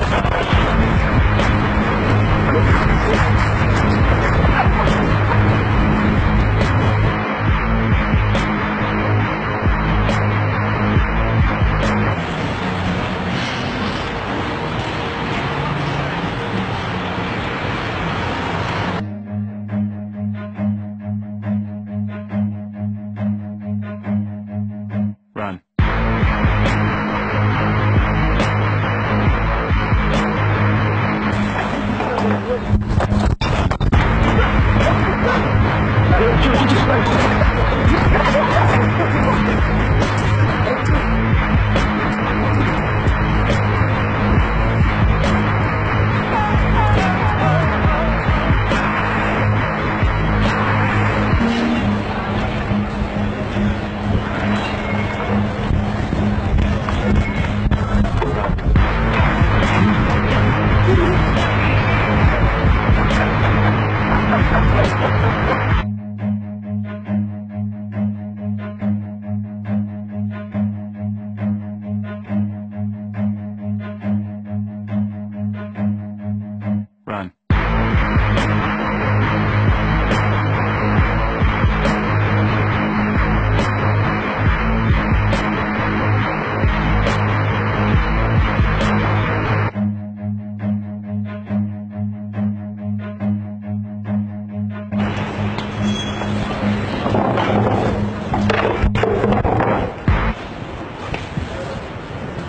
Thank you.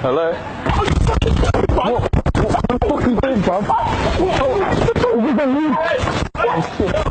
Hello? What? What the fuck are you doing, bruv? This a lead? Oh, shit.